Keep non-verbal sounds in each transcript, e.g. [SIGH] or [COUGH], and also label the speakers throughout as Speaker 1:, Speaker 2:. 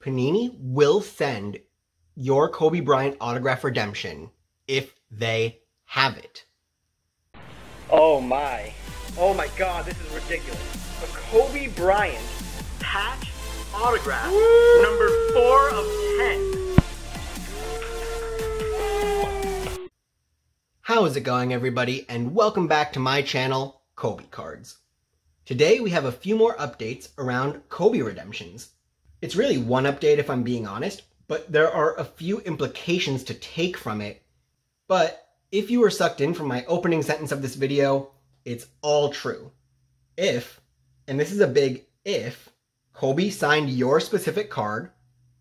Speaker 1: Panini will send your Kobe Bryant autograph redemption if they have it.
Speaker 2: Oh my. Oh my god, this is ridiculous. A Kobe Bryant patch autograph, number 4 of 10.
Speaker 1: How is it going everybody and welcome back to my channel, Kobe Cards. Today we have a few more updates around Kobe redemptions. It's really one update if I'm being honest, but there are a few implications to take from it. But if you were sucked in from my opening sentence of this video, it's all true. If, and this is a big if, Kobe signed your specific card,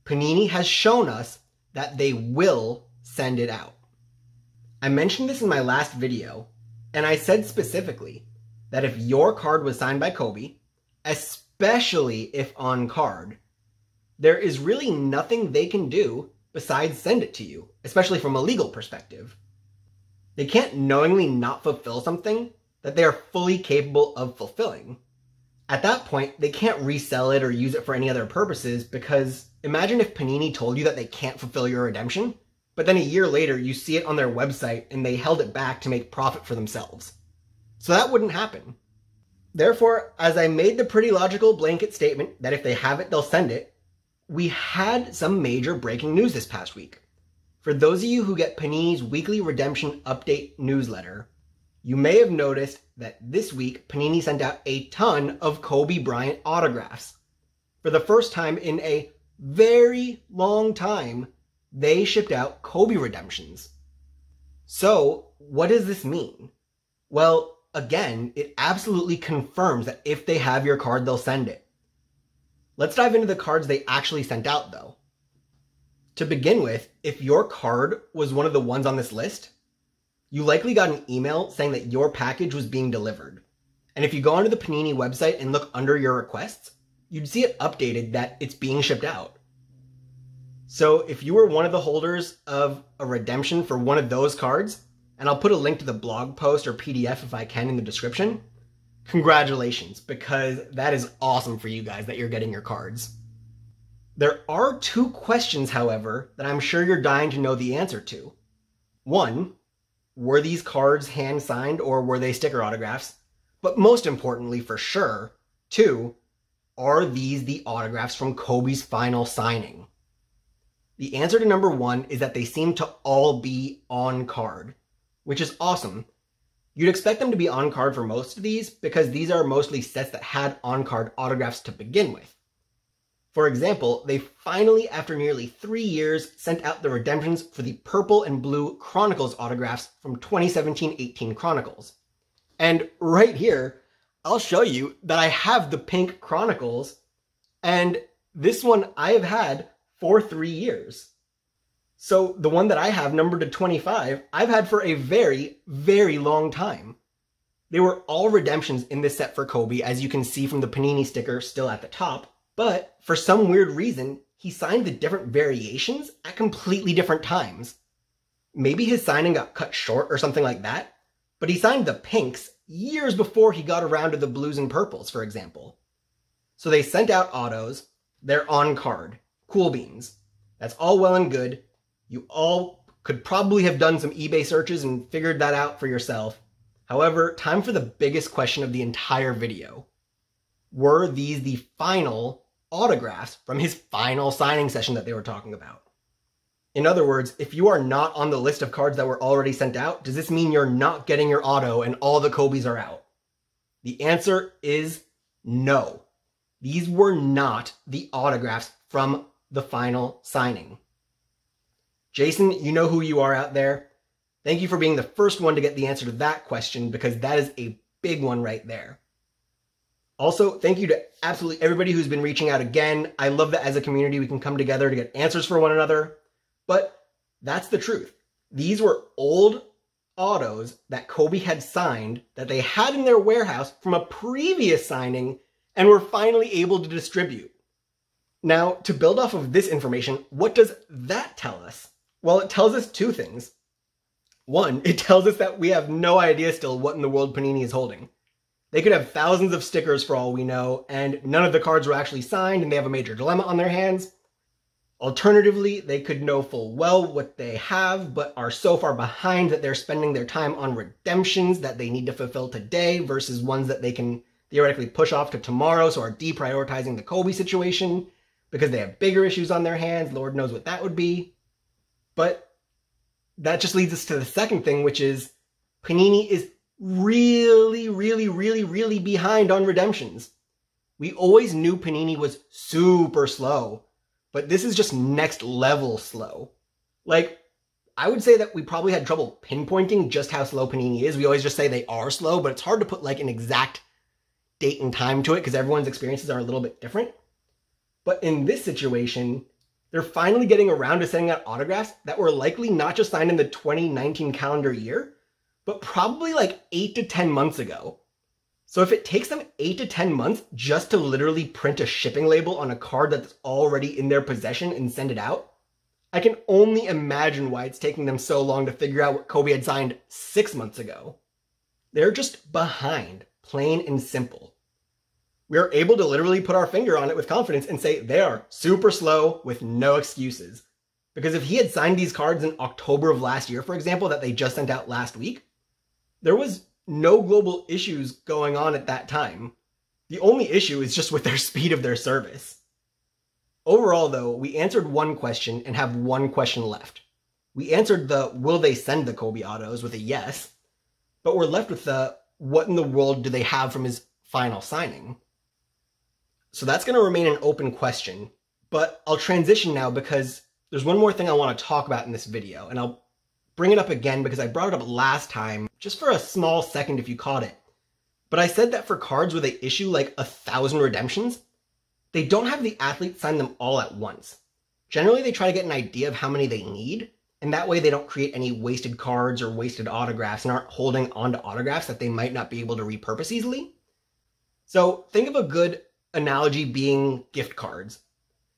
Speaker 1: Panini has shown us that they will send it out. I mentioned this in my last video, and I said specifically that if your card was signed by Kobe, especially if on card, there is really nothing they can do besides send it to you, especially from a legal perspective. They can't knowingly not fulfill something that they are fully capable of fulfilling. At that point, they can't resell it or use it for any other purposes because imagine if Panini told you that they can't fulfill your redemption, but then a year later you see it on their website and they held it back to make profit for themselves. So that wouldn't happen. Therefore, as I made the pretty logical blanket statement that if they have it, they'll send it, we had some major breaking news this past week. For those of you who get Panini's weekly redemption update newsletter, you may have noticed that this week Panini sent out a ton of Kobe Bryant autographs. For the first time in a very long time, they shipped out Kobe redemptions. So, what does this mean? Well, again, it absolutely confirms that if they have your card, they'll send it. Let's dive into the cards they actually sent out, though. To begin with, if your card was one of the ones on this list, you likely got an email saying that your package was being delivered. And if you go onto the Panini website and look under your requests, you'd see it updated that it's being shipped out. So if you were one of the holders of a redemption for one of those cards, and I'll put a link to the blog post or PDF if I can in the description. Congratulations, because that is awesome for you guys that you're getting your cards. There are two questions, however, that I'm sure you're dying to know the answer to. One, were these cards hand signed or were they sticker autographs? But most importantly, for sure, two, are these the autographs from Kobe's final signing? The answer to number one is that they seem to all be on card which is awesome. You'd expect them to be on card for most of these because these are mostly sets that had on card autographs to begin with. For example, they finally, after nearly three years, sent out the redemptions for the purple and blue Chronicles autographs from 2017-18 Chronicles. And right here, I'll show you that I have the pink Chronicles, and this one I have had for three years. So the one that I have numbered to 25, I've had for a very, very long time. They were all redemptions in this set for Kobe, as you can see from the Panini sticker still at the top, but for some weird reason, he signed the different variations at completely different times. Maybe his signing got cut short or something like that, but he signed the pinks years before he got around to the blues and purples, for example. So they sent out autos, they're on card, cool beans. That's all well and good, you all could probably have done some eBay searches and figured that out for yourself. However, time for the biggest question of the entire video. Were these the final autographs from his final signing session that they were talking about? In other words, if you are not on the list of cards that were already sent out, does this mean you're not getting your auto and all the Kobe's are out? The answer is no. These were not the autographs from the final signing. Jason, you know who you are out there. Thank you for being the first one to get the answer to that question because that is a big one right there. Also, thank you to absolutely everybody who's been reaching out again. I love that as a community we can come together to get answers for one another. But that's the truth. These were old autos that Kobe had signed that they had in their warehouse from a previous signing and were finally able to distribute. Now, to build off of this information, what does that tell us? Well, it tells us two things. One, it tells us that we have no idea still what in the world Panini is holding. They could have thousands of stickers for all we know, and none of the cards were actually signed, and they have a major dilemma on their hands. Alternatively, they could know full well what they have, but are so far behind that they're spending their time on redemptions that they need to fulfill today versus ones that they can theoretically push off to tomorrow, so are deprioritizing the Kobe situation because they have bigger issues on their hands. Lord knows what that would be. But that just leads us to the second thing, which is Panini is really, really, really, really behind on redemptions. We always knew Panini was super slow but this is just next level slow. Like, I would say that we probably had trouble pinpointing just how slow Panini is. We always just say they are slow, but it's hard to put like an exact date and time to it because everyone's experiences are a little bit different. But in this situation, they're finally getting around to sending out autographs that were likely not just signed in the 2019 calendar year, but probably like 8 to 10 months ago. So if it takes them eight to 10 months just to literally print a shipping label on a card that's already in their possession and send it out, I can only imagine why it's taking them so long to figure out what Kobe had signed six months ago. They're just behind, plain and simple. We are able to literally put our finger on it with confidence and say they are super slow with no excuses. Because if he had signed these cards in October of last year, for example, that they just sent out last week, there was no global issues going on at that time. The only issue is just with their [LAUGHS] speed of their service. Overall, though, we answered one question and have one question left. We answered the will they send the Kobe autos with a yes, but we're left with the what in the world do they have from his final signing? So that's going to remain an open question, but I'll transition now because there's one more thing I want to talk about in this video, and I'll bring it up again because I brought it up last time, just for a small second if you caught it. But I said that for cards where they issue like a thousand redemptions, they don't have the athlete sign them all at once. Generally, they try to get an idea of how many they need, and that way they don't create any wasted cards or wasted autographs and aren't holding on to autographs that they might not be able to repurpose easily. So think of a good analogy being gift cards.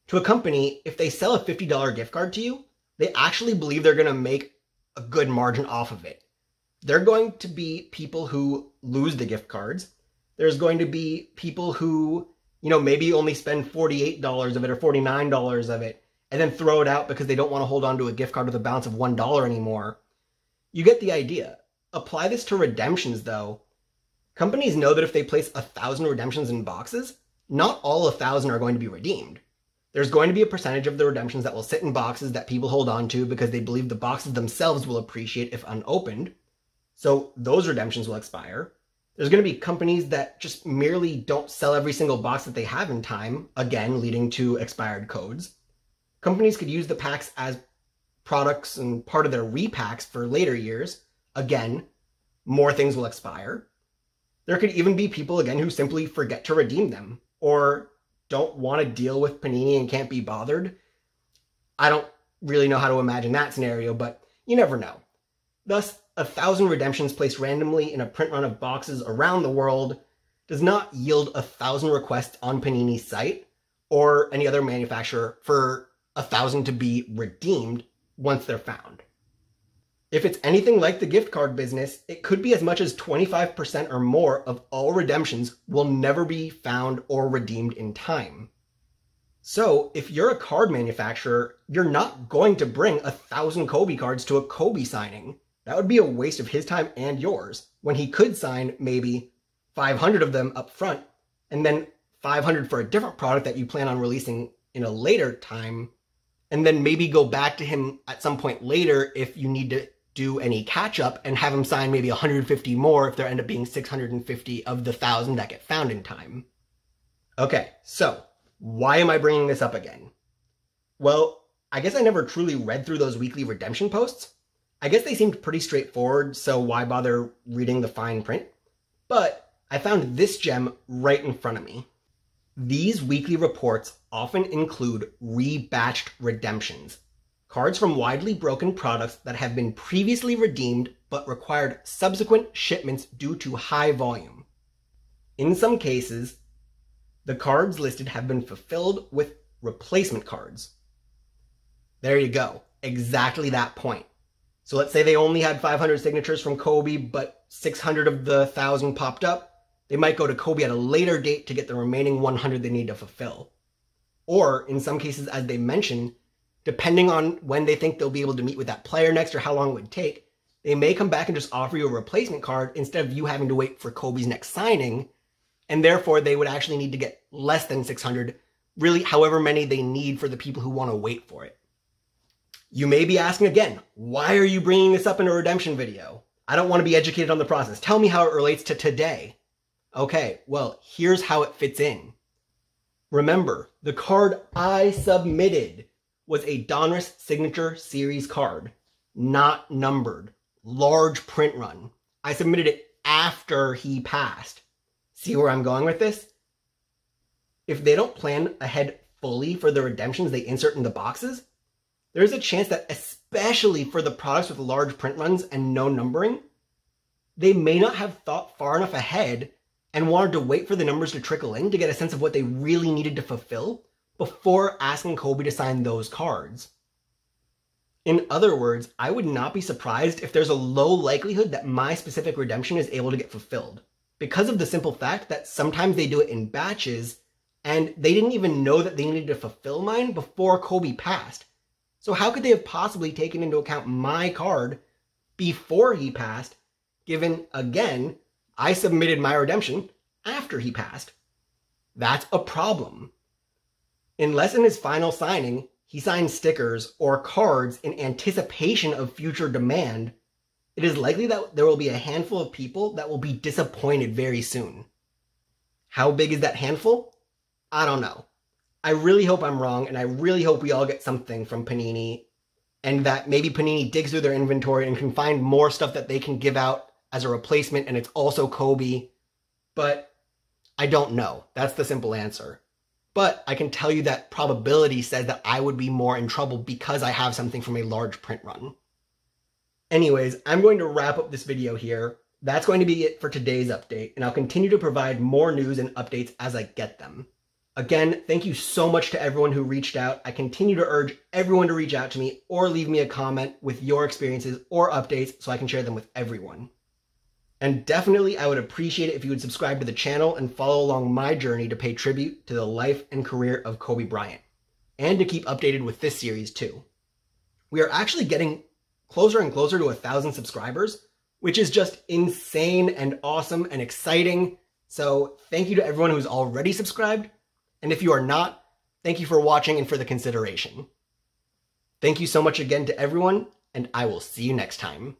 Speaker 1: To a company, if they sell a $50 gift card to you, they actually believe they're going to make a good margin off of it. They're going to be people who lose the gift cards. There's going to be people who, you know, maybe only spend $48 of it or $49 of it and then throw it out because they don't want to hold on to a gift card with a balance of $1 anymore. You get the idea. Apply this to redemptions though. Companies know that if they place a thousand redemptions in boxes, not all a thousand are going to be redeemed. There's going to be a percentage of the redemptions that will sit in boxes that people hold on to because they believe the boxes themselves will appreciate if unopened. So those redemptions will expire. There's going to be companies that just merely don't sell every single box that they have in time, again, leading to expired codes. Companies could use the packs as products and part of their repacks for later years. Again, more things will expire. There could even be people, again, who simply forget to redeem them or don't want to deal with Panini and can't be bothered. I don't really know how to imagine that scenario, but you never know. Thus, a thousand redemptions placed randomly in a print run of boxes around the world does not yield a thousand requests on Panini's site or any other manufacturer for a thousand to be redeemed once they're found. If it's anything like the gift card business, it could be as much as 25% or more of all redemptions will never be found or redeemed in time. So, if you're a card manufacturer, you're not going to bring a thousand Kobe cards to a Kobe signing. That would be a waste of his time and yours, when he could sign maybe 500 of them up front, and then 500 for a different product that you plan on releasing in a later time, and then maybe go back to him at some point later if you need to do any catch up and have them sign maybe 150 more if there end up being 650 of the thousand that get found in time. Okay, so why am I bringing this up again? Well, I guess I never truly read through those weekly redemption posts. I guess they seemed pretty straightforward, so why bother reading the fine print? But I found this gem right in front of me. These weekly reports often include rebatched redemptions, cards from widely broken products that have been previously redeemed but required subsequent shipments due to high volume. In some cases, the cards listed have been fulfilled with replacement cards. There you go. Exactly that point. So let's say they only had 500 signatures from Kobe, but 600 of the 1,000 popped up. They might go to Kobe at a later date to get the remaining 100 they need to fulfill. Or, in some cases, as they mentioned, depending on when they think they'll be able to meet with that player next or how long it would take, they may come back and just offer you a replacement card instead of you having to wait for Kobe's next signing. And therefore, they would actually need to get less than 600, really, however many they need for the people who want to wait for it. You may be asking again, why are you bringing this up in a redemption video? I don't want to be educated on the process. Tell me how it relates to today. Okay, well, here's how it fits in. Remember, the card I submitted was a Donruss Signature Series card, not numbered, large print run. I submitted it after he passed. See where I'm going with this? If they don't plan ahead fully for the redemptions they insert in the boxes, there's a chance that, especially for the products with large print runs and no numbering, they may not have thought far enough ahead and wanted to wait for the numbers to trickle in to get a sense of what they really needed to fulfill before asking Kobe to sign those cards. In other words, I would not be surprised if there's a low likelihood that my specific redemption is able to get fulfilled because of the simple fact that sometimes they do it in batches and they didn't even know that they needed to fulfill mine before Kobe passed. So how could they have possibly taken into account my card before he passed, given, again, I submitted my redemption after he passed? That's a problem. Unless in his final signing, he signs stickers or cards in anticipation of future demand, it is likely that there will be a handful of people that will be disappointed very soon. How big is that handful? I don't know. I really hope I'm wrong, and I really hope we all get something from Panini, and that maybe Panini digs through their inventory and can find more stuff that they can give out as a replacement, and it's also Kobe. But I don't know. That's the simple answer. But I can tell you that probability says that I would be more in trouble because I have something from a large print run. Anyways, I'm going to wrap up this video here. That's going to be it for today's update, and I'll continue to provide more news and updates as I get them. Again, thank you so much to everyone who reached out. I continue to urge everyone to reach out to me or leave me a comment with your experiences or updates so I can share them with everyone. And definitely, I would appreciate it if you would subscribe to the channel and follow along my journey to pay tribute to the life and career of Kobe Bryant, and to keep updated with this series too. We are actually getting closer and closer to a thousand subscribers, which is just insane and awesome and exciting. So thank you to everyone who's already subscribed. And if you are not, thank you for watching and for the consideration. Thank you so much again to everyone, and I will see you next time.